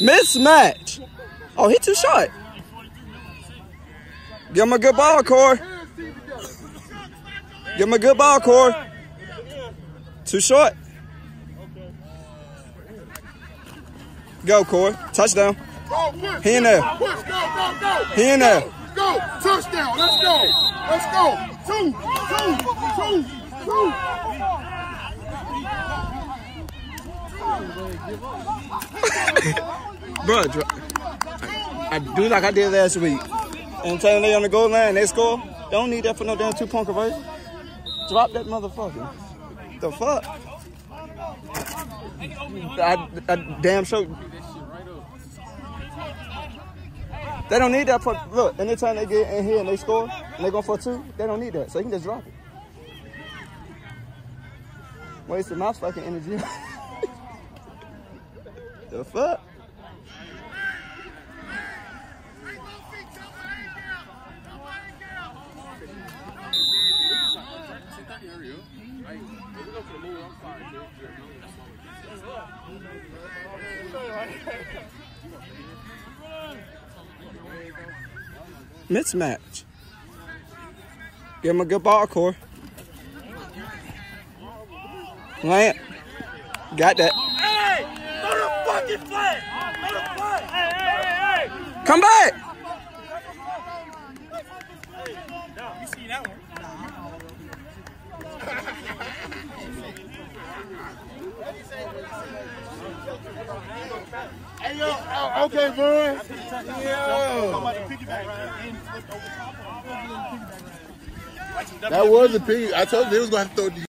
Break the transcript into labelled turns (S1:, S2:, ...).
S1: Mismatch. Oh, he too short. Give him a good ball, Corey. Give him a good ball, Corey. Too short. Go, Corey. Touchdown. He in there. He in there.
S2: Go, touchdown. Let's go. Let's go. Two, two, two, two.
S1: Bro, I, do like I did last week. And telling they on the goal line, they score. Don't need that for no damn two point conversion. Drop that motherfucker. The fuck? I, I damn sure. They don't need that for look. Anytime they get in here and they score and they go for two, they don't need that. So you can just drop it. Wasting my fucking energy. the fuck? Mismatch. Give him a good ball, Core. Lamp. Got that.
S3: Fucking! Hey, hey, hey, hey!
S1: Come back.
S3: You see that one?
S2: Hey, yo. oh, Okay, man. That was a pig. I told you they was going to throw the